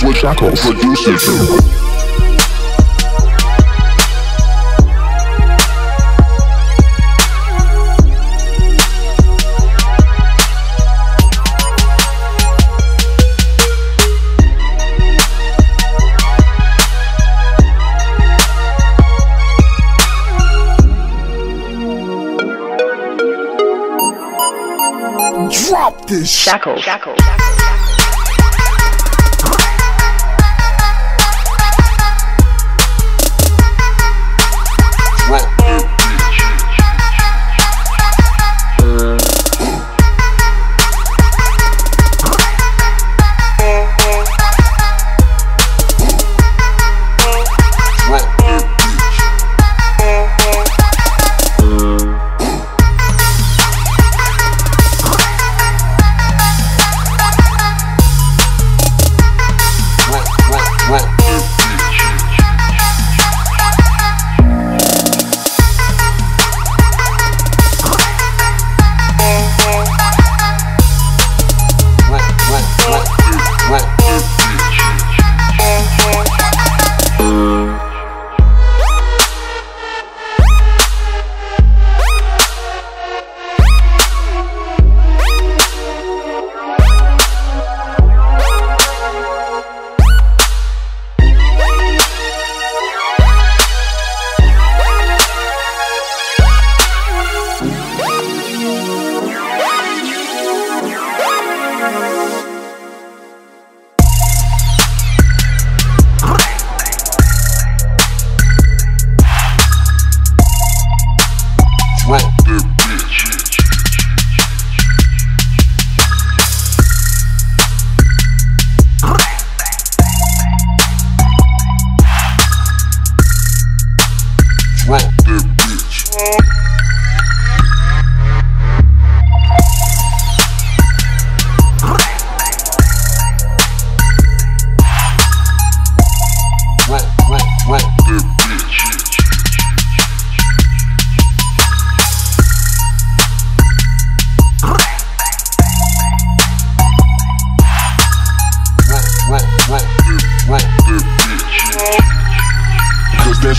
That's what Shackle producer do. Drop this Shackle. Shackle. Shackle.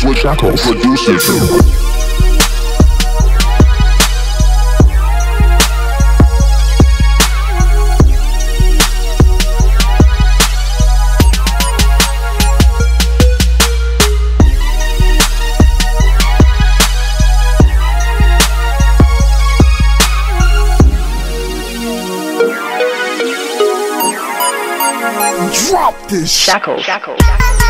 That's what Shackle producer do. Drop this shackle. shackle. shackle.